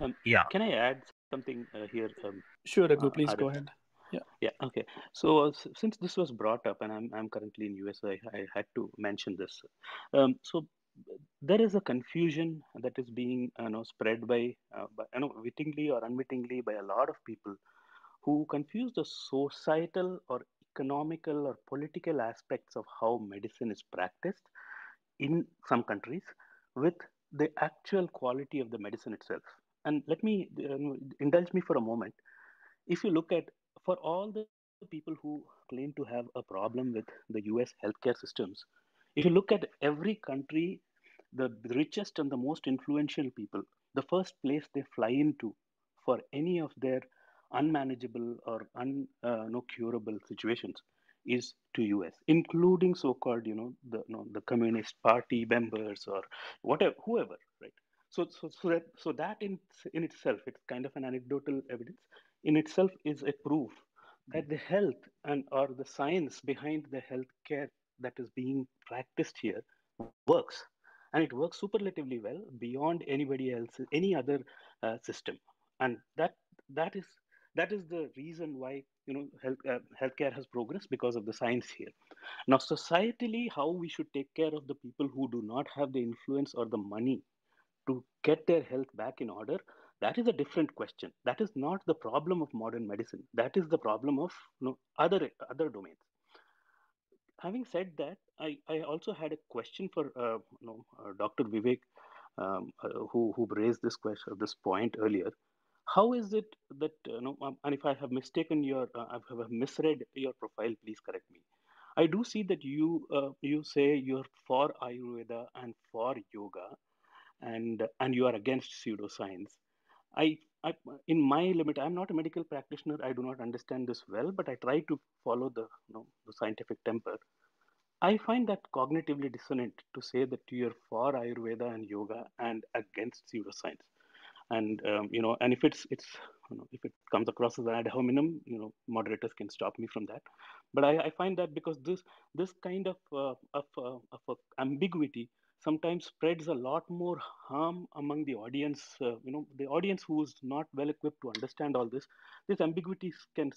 Um, Yeah. can I add something uh, here? Um, Sure, Raghu, uh, please go ahead. Yeah. Yeah. Okay. So uh, since this was brought up, and I'm I'm currently in US, I, I had to mention this. Um, so there is a confusion that is being you know spread by, uh, by you know wittingly or unwittingly by a lot of people who confuse the societal or economical or political aspects of how medicine is practiced in some countries with the actual quality of the medicine itself. And let me um, indulge me for a moment. If you look at for all the people who claim to have a problem with the US healthcare systems, if you look at every country, the richest and the most influential people, the first place they fly into for any of their unmanageable or un uh, no curable situations is to US, including so-called, you know, the you know, the Communist Party members or whatever, whoever? So, so, so that, so that in in itself, it's kind of an anecdotal evidence. In itself, is a proof that the health and or the science behind the healthcare that is being practiced here works, and it works superlatively well beyond anybody else, any other uh, system, and that that is that is the reason why you know health uh, healthcare has progressed because of the science here. Now societally how we should take care of the people who do not have the influence or the money to get their health back in order that is a different question. That is not the problem of modern medicine. That is the problem of you know, other other domains. Having said that i i also had a question for uh, you know uh, dr vivek um, uh, who who raised this question this point earlier. How is it that you know um, and if i have mistaken your uh, i have misread your profile please correct me. I do see that you uh, you say you're for ayurveda and for yoga and and you are against pseudoscience. I, I in my limit i'm not a medical practitioner. I do not understand this well but i try to follow the you know the scientific temper. I find that cognitively dissonant to say that you're for ayurveda and yoga and against pseudoscience. And um, you know and if it's it's you know if it comes across as an ad hominem you know moderators can stop me from that. But i, I find that because this this kind of uh, of, uh, of uh, ambiguity sometimes spreads a lot more harm among the audience uh, you know the audience who is not well equipped to understand all this. This ambiguity can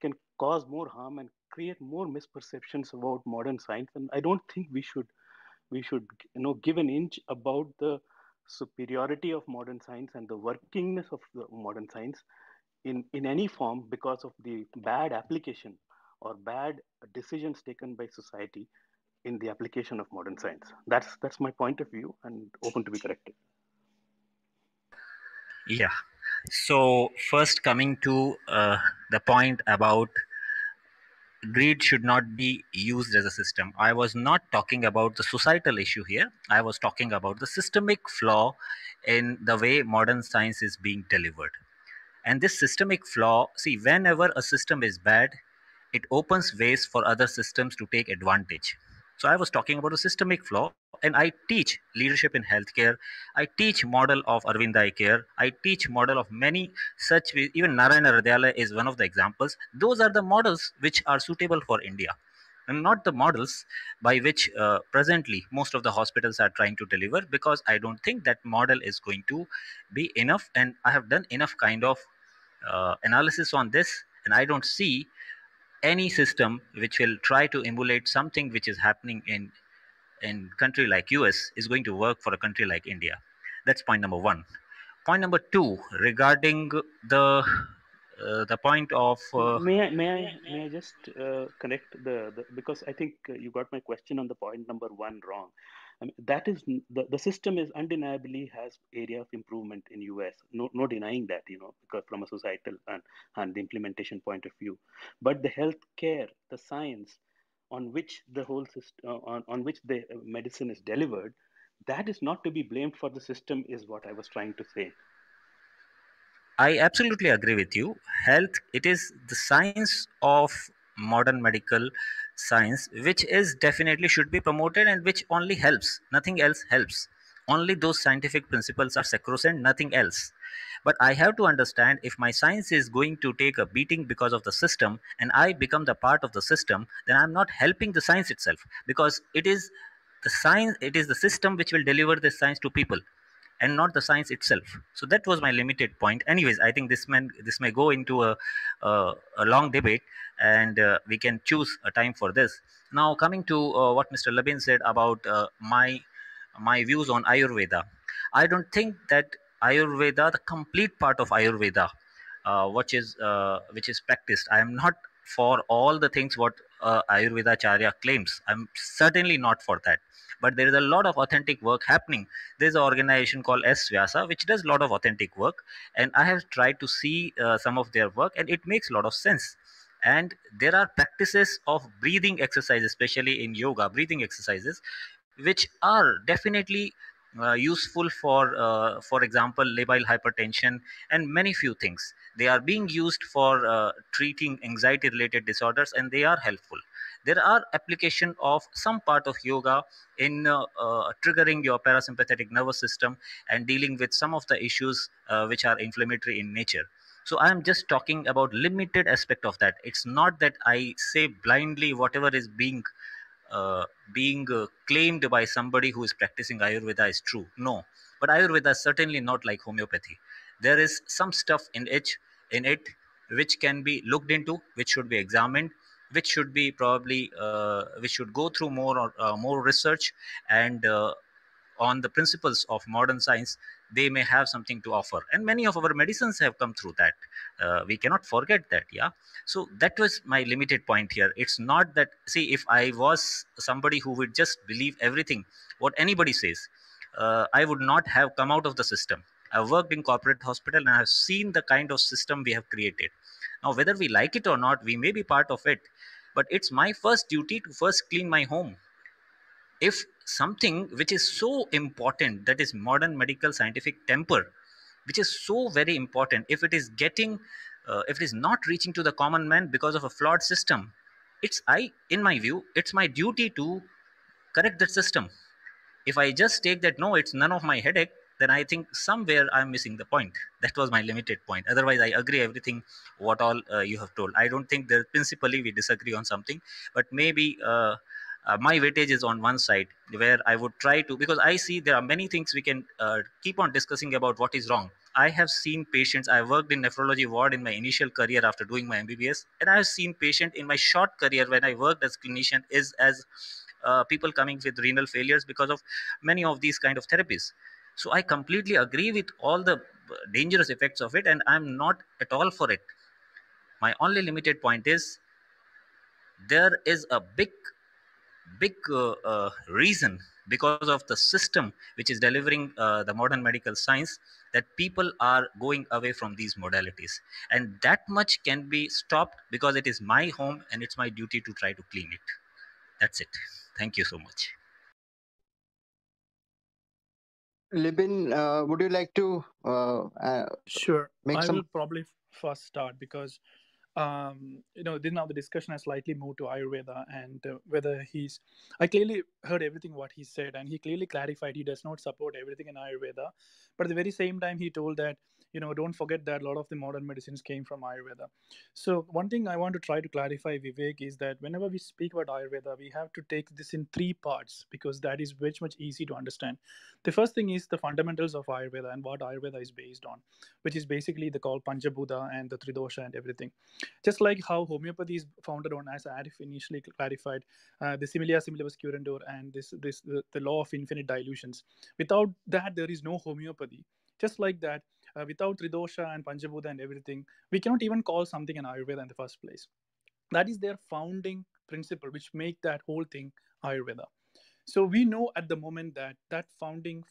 can cause more harm and create more misperceptions about modern science. And i don't think we should we should you know give an inch about the superiority of modern science and the workingness of the modern science in, in any form because of the bad application or bad decisions taken by society in the application of modern science. That's that's my point of view and open to be corrected. Yeah. So first, coming to uh, the point about greed should not be used as a system. I was not talking about the societal issue here. I was talking about the systemic flaw in the way modern science is being delivered. And this systemic flaw, see, whenever a system is bad, it opens ways for other systems to take advantage. So I was talking about a systemic flaw, and I teach leadership in healthcare. I teach model of Aravind Eye Care. I teach model of many such. Even Narayana Hridayalaya is one of the examples. Those are the models which are suitable for India, and not the models by which uh, presently most of the hospitals are trying to deliver. Because I don't think that model is going to be enough, and I have done enough kind of uh, analysis on this, and I don't see any system which will try to emulate something which is happening in in country like us is going to work for a country like india that's point number one point number two regarding the uh, the point of uh, may I may I may I just uh, connect the, the because I think you got my question on the point number one wrong. I mean, that is the, the system is undeniably has area of improvement in US. No no denying that you know because from a societal and and the implementation point of view, but the healthcare, the science on which the whole system uh, on, on which the uh, medicine is delivered, that is not to be blamed for the system is what I was trying to say. I absolutely agree with you. Health, it is the science of modern medical science, which is definitely should be promoted and which only helps. Nothing else helps. Only those scientific principles are sacrosanct, nothing else. But I have to understand if my science is going to take a beating because of the system and I become the part of the system, then I'm not helping the science itself because it is the science, it is the system which will deliver the science to people and not the science itself. So that was my limited point. Anyways i think this man this may go into a, a, a long debate and uh, we can choose a time for this. Now coming to uh, what mr Libin said about uh, my my views on ayurveda. I don't think that ayurveda the complete part of ayurveda uh, which is uh, which is practiced i am not for all the things what uh, ayurveda charya claims. I'm certainly not for that. But there is a lot of authentic work happening. There's an organization called s. Vyasa which does a lot of authentic work. And i have tried to see uh, some of their work and it makes a lot of sense. And there are practices of breathing exercise especially in yoga breathing exercises which are definitely uh, useful for uh, for example labile hypertension and many few things. They are being used for uh, treating anxiety related disorders and they are helpful. There are application of some part of yoga in uh, uh, triggering your parasympathetic nervous system and dealing with some of the issues which are inflammatory in nature. So i am just talking about limited aspect of that. It's not that i say blindly whatever is being being uh, claimed by somebody who is practicing ayurveda is true. No. But ayurveda is certainly not like homeopathy. There is some stuff in it in it which can be looked into which should be examined which should be probably uh, which should go through more or uh, more research and uh, on the principles of modern science they may have something to offer. And many of our medicines have come through that. Uh, we cannot forget that yeah. So that was my limited point here. It's not that see if i was somebody who would just believe everything what anybody says uh, i would not have come out of the system. I've worked in corporate hospital and i've seen the kind of system we have created. Now whether we like it or not we may be part of it but it's my first duty to first clean my home. If something which is so important that is modern medical scientific temper which is so very important. If it is getting uh, if it is not reaching to the common man because of a flawed system it's i in my view it's my duty to correct that system. If i just take that no it's none of my headache then i think somewhere i'm missing the point. That was my limited point. Otherwise i agree everything what all uh, you have told. I don't think that principally we disagree on something but maybe uh, uh, my weightage is on one side where i would try to because i see there are many things we can uh, keep on discussing about what is wrong. I have seen patients i worked in nephrology ward in my initial career after doing my mbbs and i have seen patient in my short career when i worked as clinician is as uh, people coming with renal failures because of many of these kind of therapies. So i completely agree with all the dangerous effects of it and i'm not at all for it. My only limited point is there is a big big uh, uh, reason because of the system which is delivering uh, the modern medical science that people are going away from these modalities and that much can be stopped because it is my home and it's my duty to try to clean it that's it thank you so much Libin, uh, would you like to uh, uh, Sure. make I some? will probably first start because um, you know, then now the discussion has slightly moved to Ayurveda and uh, whether he's. I clearly heard everything what he said, and he clearly clarified he does not support everything in Ayurveda, but at the very same time he told that you know don't forget that a lot of the modern medicines came from Ayurveda. So one thing I want to try to clarify, Vivek, is that whenever we speak about Ayurveda, we have to take this in three parts because that is very much easy to understand. The first thing is the fundamentals of Ayurveda and what Ayurveda is based on, which is basically the called Panchabhuta and the Tridosha and everything just like how homeopathy is founded on as arif initially clarified uh, the similia similibus curantur and this this the, the law of infinite dilutions without that there is no homeopathy just like that uh, without tridosha and panchabhuta and everything we cannot even call something an ayurveda in the first place. That is their founding principle which make that whole thing ayurveda. So we know at the moment that that founding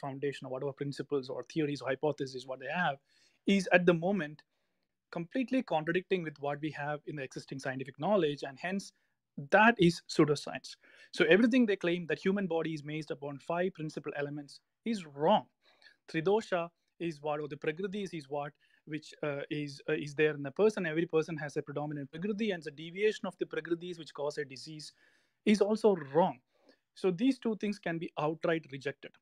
foundation or whatever principles or theories or hypotheses what they have is at the moment completely contradicting with what we have in the existing scientific knowledge and hence that is pseudoscience. So everything they claim that human body is based upon five principal elements is wrong. Tridosha is what or the prakriti is what which uh, is uh, is there in the person. Every person has a predominant prakriti and the deviation of the prakritis which cause a disease is also wrong. So these two things can be outright rejected.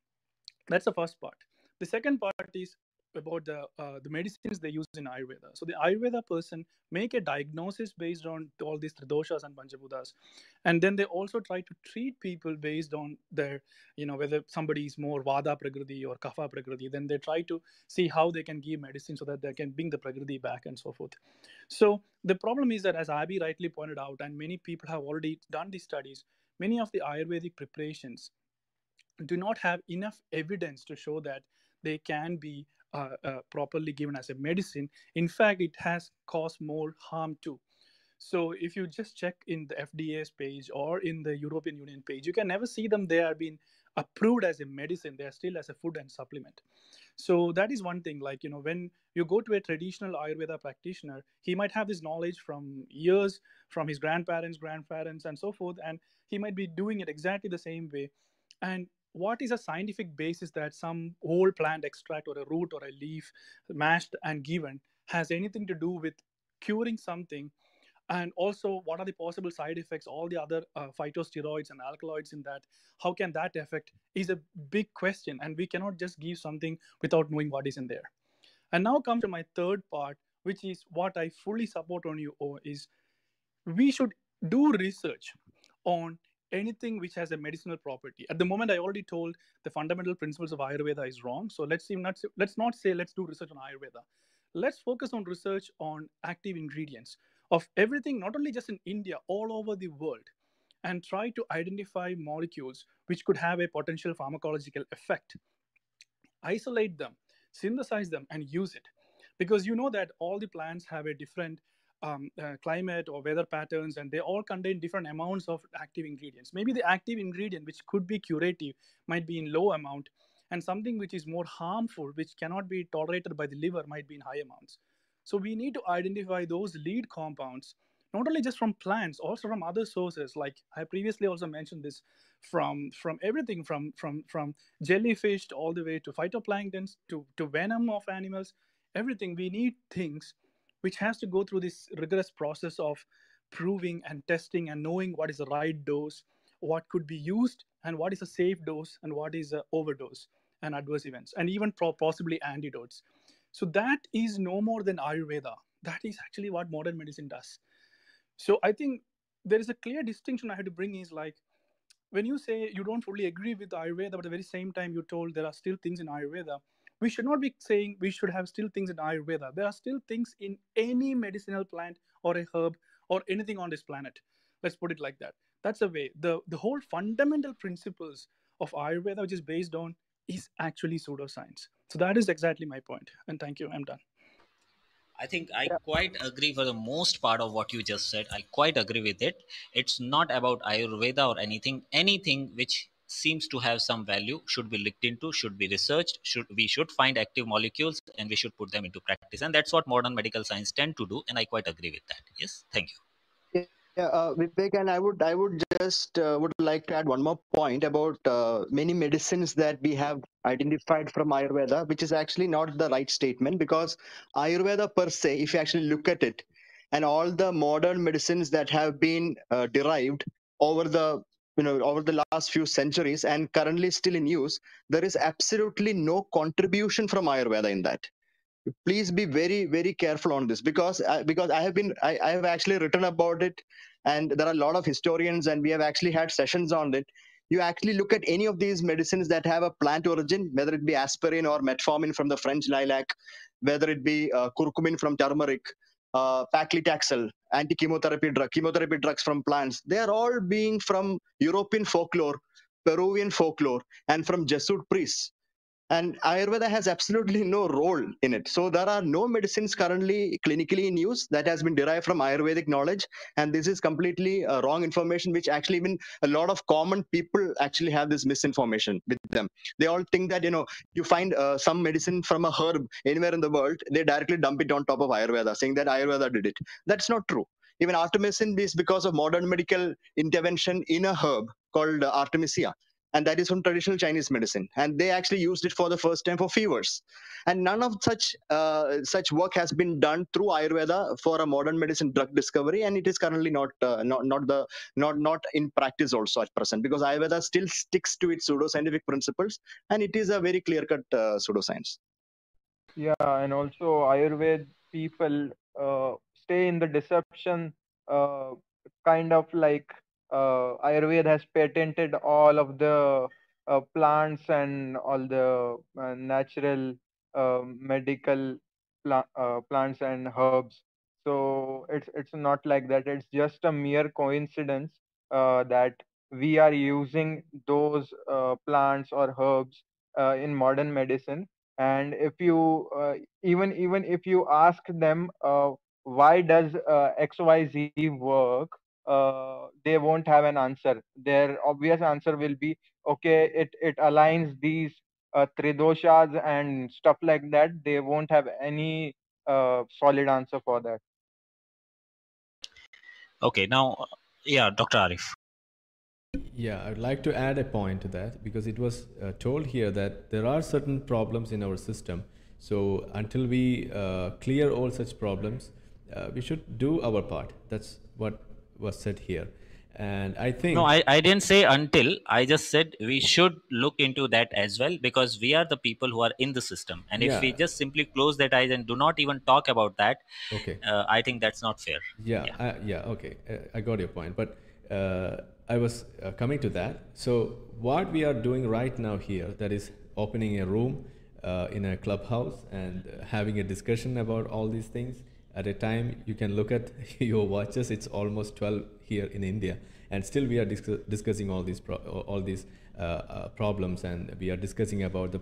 That's the first part. The second part is about the uh, the medicines they use in Ayurveda. So the Ayurveda person make a diagnosis based on all these tridoshas and panchabhutas, and then they also try to treat people based on their you know whether somebody is more vata prakriti or kapha prakriti. Then they try to see how they can give medicine so that they can bring the prakriti back and so forth. So the problem is that as Abby rightly pointed out, and many people have already done these studies, many of the Ayurvedic preparations do not have enough evidence to show that they can be uh, uh, properly given as a medicine. In fact, it has caused more harm too. So if you just check in the FDA's page or in the European Union page, you can never see them. They are being approved as a medicine. They are still as a food and supplement. So that is one thing. Like you know, when you go to a traditional Ayurveda practitioner, he might have this knowledge from years, from his grandparents, grandparents, and so forth, and he might be doing it exactly the same way. And what is a scientific basis that some whole plant extract or a root or a leaf mashed and given has anything to do with curing something? And also what are the possible side effects all the other uh, phytosteroids and alkaloids in that? How can that affect? Is a big question and we cannot just give something without knowing what is in there. And now come to my third part which is what i fully support on you is we should do research on anything which has a medicinal property. At the moment, I already told the fundamental principles of Ayurveda is wrong. So let's not let's not say let's do research on Ayurveda. Let's focus on research on active ingredients of everything, not only just in India, all over the world, and try to identify molecules which could have a potential pharmacological effect. Isolate them, synthesize them, and use it. Because you know that all the plants have a different um, uh, climate or weather patterns, and they all contain different amounts of active ingredients. Maybe the active ingredient, which could be curative, might be in low amount, and something which is more harmful, which cannot be tolerated by the liver, might be in high amounts. So we need to identify those lead compounds, not only just from plants, also from other sources. Like I previously also mentioned this, from from everything from from from jellyfish all the way to phytoplanktons to to venom of animals. Everything we need things which has to go through this rigorous process of proving and testing and knowing what is the right dose, what could be used, and what is a safe dose, and what is an overdose and adverse events, and even possibly antidotes. So that is no more than Ayurveda. That is actually what modern medicine does. So I think there is a clear distinction I had to bring is like when you say you don't fully agree with Ayurveda, but at the very same time you told there are still things in Ayurveda we should not be saying we should have still things in Ayurveda. There are still things in any medicinal plant or a herb or anything on this planet. Let's put it like that. That's the way. The, the whole fundamental principles of Ayurveda, which is based on, is actually pseudoscience. So that is exactly my point. And thank you. I'm done. I think I yeah. quite agree for the most part of what you just said. I quite agree with it. It's not about Ayurveda or anything. Anything which seems to have some value should be looked into should be researched should we should find active molecules and we should put them into practice. And that's what modern medical science tend to do and i quite agree with that. Yes? Thank you. Yeah uh, vivek and i would i would just uh, would like to add one more point about uh, many medicines that we have identified from ayurveda which is actually not the right statement because ayurveda per se if you actually look at it and all the modern medicines that have been uh, derived over the you know over the last few centuries and currently still in use there is absolutely no contribution from ayurveda in that. Please be very very careful on this because I, because i have been I, I have actually written about it and there are a lot of historians and we have actually had sessions on it. You actually look at any of these medicines that have a plant origin whether it be aspirin or metformin from the french lilac whether it be uh, curcumin from turmeric uh, paclitaxel, anti-chemotherapy drug, chemotherapy drugs from plants, they are all being from European folklore, Peruvian folklore, and from Jesuit priests and ayurveda has absolutely no role in it. So there are no medicines currently clinically in use that has been derived from ayurvedic knowledge. And this is completely uh, wrong information which actually even a lot of common people actually have this misinformation with them. They all think that you know you find uh, some medicine from a herb anywhere in the world they directly dump it on top of ayurveda saying that ayurveda did it. That's not true. Even artemisinin is because of modern medical intervention in a herb called uh, artemisia and that is from traditional Chinese medicine. And they actually used it for the first time for fevers. And none of such uh, such work has been done through Ayurveda for a modern medicine drug discovery, and it is currently not uh, not not the not not in practice also at present because Ayurveda still sticks to its pseudoscientific principles, and it is a very clear cut uh, pseudoscience. Yeah, and also Ayurved people uh, stay in the deception, uh, kind of like uh, Ayurved has patented all of the uh, plants and all the uh, natural medical pla- plants and herbs. So it's it's not like that. It's just a mere coincidence uh, that we are using those uh, plants or herbs uh, in modern medicine and if you even even if you ask them why does xyz work uh, they won't have an answer their obvious answer will be okay it it aligns these uh, tridoshas and stuff like that they won't have any uh, solid answer for that Okay, now, uh, yeah, Dr. Arif. Yeah, I'd like to add a point to that because it was uh, told here that there are certain problems in our system. So until we uh, clear all such problems, uh, we should do our part. That's what was said here. And I think No, I, I didn't say until. I just said we should look into that as well because we are the people who are in the system. And if we just simply close that eyes and do not even talk about that, okay. uh, I think that's not fair. Yeah, I, yeah, okay, uh, I got your point. But uh, I was uh, coming to that. So what we are doing right now here, that is opening a room uh, in a clubhouse and having a discussion about all these things. At a time, you can look at your watches. It's almost 12 here in India, and still we are discuss- discussing all these all these uh, uh, problems, and we are discussing about the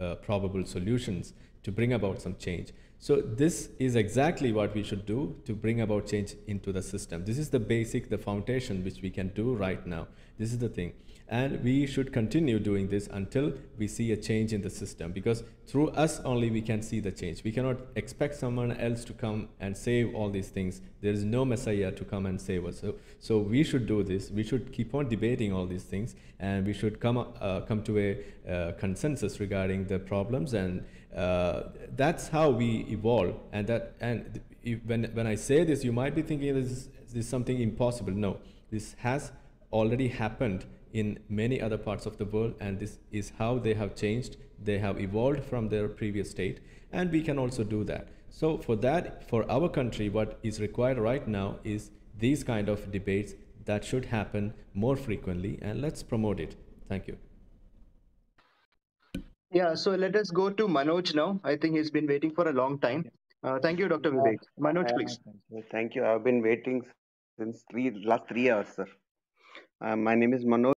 uh, probable solutions to bring about some change. So this is exactly what we should do to bring about change into the system. This is the basic, the foundation which we can do right now. This is the thing. And we should continue doing this until we see a change in the system because through us only we can see the change. We cannot expect someone else to come and save all these things. There is no Messiah to come and save us. So, so we should do this. We should keep on debating all these things and we should come, uh, come to a uh, consensus regarding the problems and uh, that's how we evolve and that and if, when when i say this you might be thinking this is, this is something impossible. No this has already happened in many other parts of the world and this is how they have changed. They have evolved from their previous state and we can also do that. So for that for our country what is required right now is these kind of debates that should happen more frequently and let's promote it. Thank you Yeah, so let us go to Manoj now. I think he's been waiting for a long time. Uh, thank you, Dr. Vivek. Manoj, please. thank you. Thank you. I've been waiting since three last three hours, sir. Uh, my name is Manoj.